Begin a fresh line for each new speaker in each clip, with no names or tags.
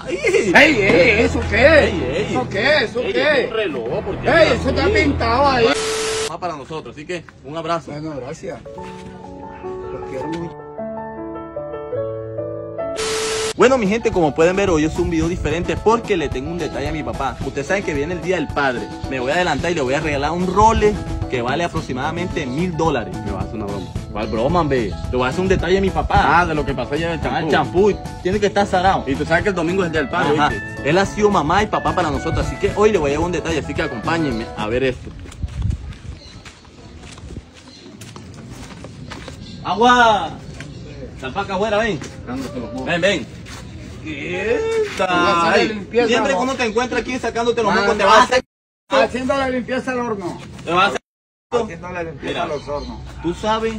Ay,
¡Ey, ey! ¿Eso qué?
Ey, ey.
¿Eso qué? ¿Eso
ey,
qué?
es un reloj, porque
¡Ey, eso está pintado ahí!
Va para nosotros, así que un abrazo.
Bueno, gracias. Los quiero mucho.
Bueno, mi gente, como pueden ver, hoy es un video diferente porque le tengo un detalle a mi papá. Ustedes saben que viene el Día del Padre. Me voy a adelantar y le voy a regalar un role que vale aproximadamente mil dólares.
Me vas a hacer una broma.
¿Cuál broma, ve? Le voy a hacer un detalle a mi papá.
Ah, de lo que pasó ayer en el
Ah, el
champú.
champú. Tiene que estar sarado.
Y tú sabes que el domingo es el día del padre,
Ajá.
¿viste?
Él ha sido mamá y papá para nosotros, así que hoy le voy a llevar un detalle, así que acompáñenme a ver esto. ¡Agua! Acá afuera, ven.
Sacándose los mocos.
Ven, ven.
Vamos a
Esta.
hacer
Ay,
limpieza,
Siempre que uno te encuentra aquí sacándote los
Ah,
mocos, te vas a hacer.
Haciendo la limpieza al horno.
Te vas a hacer.
Haciendo la limpieza
Mira.
a los hornos.
Tú sabes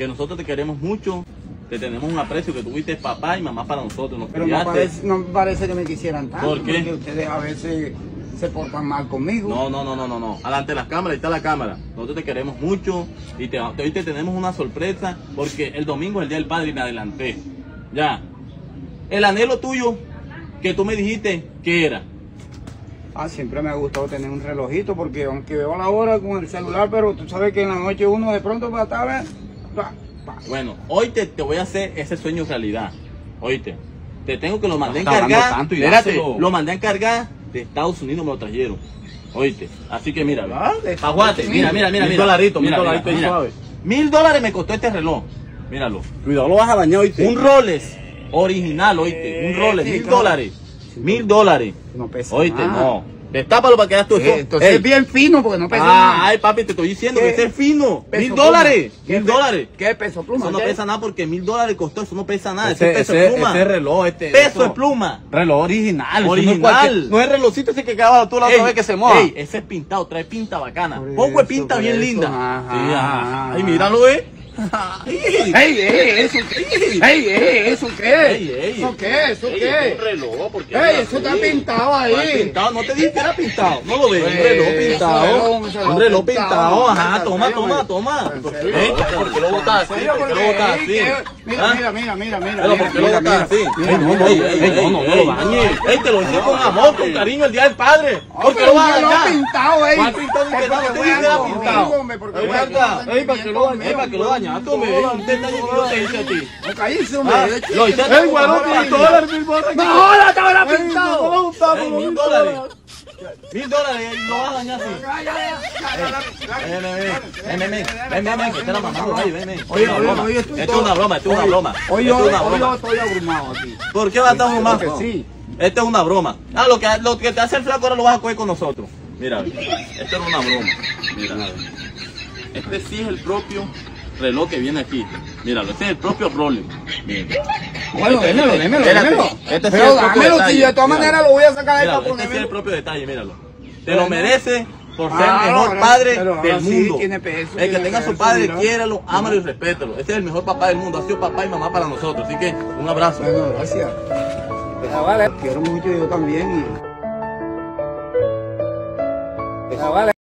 que nosotros te queremos mucho, te tenemos un aprecio, que tuviste papá y mamá para nosotros, nos
Pero no parece, no parece que me quisieran tanto.
¿Por qué?
Porque ustedes a veces se portan mal conmigo.
No, no, no, no, no, no. Adelante las cámaras, ahí está la cámara. Nosotros te queremos mucho y te, hoy te tenemos una sorpresa porque el domingo es el Día del Padre y me adelanté. Ya. El anhelo tuyo que tú me dijiste que era.
Ah, siempre me ha gustado tener un relojito porque aunque veo la hora con el celular, pero tú sabes que en la noche uno de pronto va a estar... pa, pa.
Bueno, hoy te, te voy a hacer ese sueño realidad. Oíste. Te tengo que lo mandé a encargar.
tanto y
Espérate, lo mandé a encargar de Estados Unidos, me lo trajeron. Oíste. Así que mira, ve.
Ah,
mira, mira, mira.
Mil
mira.
dolaritos, mil
Mira, mira,
dolaritos y
mira.
suave.
Mil dólares me costó este reloj. Míralo.
Cuidado, lo vas a dañar hoy.
Un Rolex original, oíste. Un Rolex, mil
claro.
dólares. Mil dólares.
No pesa
Oíste,
nada.
no. Destápalo para que veas tú Ey.
es bien fino porque no pesa
Ah,
nada.
ay, papi, te estoy diciendo
¿Qué?
que ese es fino. Mil
pluma.
dólares.
¿Qué
Mil dólares.
¿Qué peso pluma?
Eso no
¿Qué?
pesa nada porque mil dólares costó. Eso no pesa nada.
Ese,
es peso
ese,
de pluma.
ese reloj, este.
peso
eso-
de pluma.
Reloj original. eso
Original.
No es, no es relojcito ese que quedaba tú la otra vez que se moja.
ey, ese es pintado, trae pinta bacana.
Por
Poco de
eso,
pinta bien
eso,
linda.
ajá,
Sí, ajá.
ajá.
Ay, míralo, eh.
¡Ey, ey! ¿Eso qué? ¡Ey, ey! ¿Eso qué? ¿Eso qué? ¿Eso qué?
un reloj, porque
¡Ey,
mira,
eso está pintado ahí!
¿Cuál pintado? No te dije que era pintado. No lo ves. Un
Eh,
reloj pintado.
un reloj
Un
pintado.
Ajá,
¿En
toma, toma, toma. ¿Por qué lo botas así? ¿Por qué lo botas así? ¿Ah?
Mira, mira, mira, mira, mira.
Pero ¿por qué lo botas así? no, no,
no, no
ey,
lo dañes.
Ey, te lo hice con amor, con cariño el día del padre. ¿Por qué lo vas a
un
dañar?
pintado, ey.
¿Cuál pintado? No te dije que era
vean
pintado.
porque
Ey, para que lo dañes, para que lo dañaste, ñato, me ve. Intenta llevar una tensión a ti. Ah,
hombre.
Ah,
mil dólares, mil dólares! ¡No pintado!
¡Mil dólares! Mil dólares, eh, no vas a dañar así. Ven, ven, ven, ven, ven, ven, ven, que te.
Oye, oye, oye,
esto es una broma, esto es una broma. Oye,
yo estoy abrumado aquí.
¿Por qué vas a estar?
Porque sí.
Esto es una broma. Ah, lo que, lo que te hace el flaco ahora lo vas a coger con nosotros. Mira, esto es una broma. Este sí es el propio reloj que viene aquí. Míralo, este es el propio Rolex. Mira.
Bueno, démelo, démelo,
Espérate,
démelo.
este
Pero
es el propio
dámelo,
detalle.
si de todas maneras lo voy a sacar
Míralo,
para
este es el propio detalle, míralo. Te lo merece por ser
Ah,
el mejor
ahora-
padre del
sí
mundo.
tiene peso,
el que tenga a su padre,
mira.
quiéralo, ámalo y respétalo. Este es el mejor papá del mundo. Ha sido papá y mamá para nosotros. Así que un abrazo.
Bueno, gracias. Ah, vale. Quiero mucho yo también. Y... Ah, vale.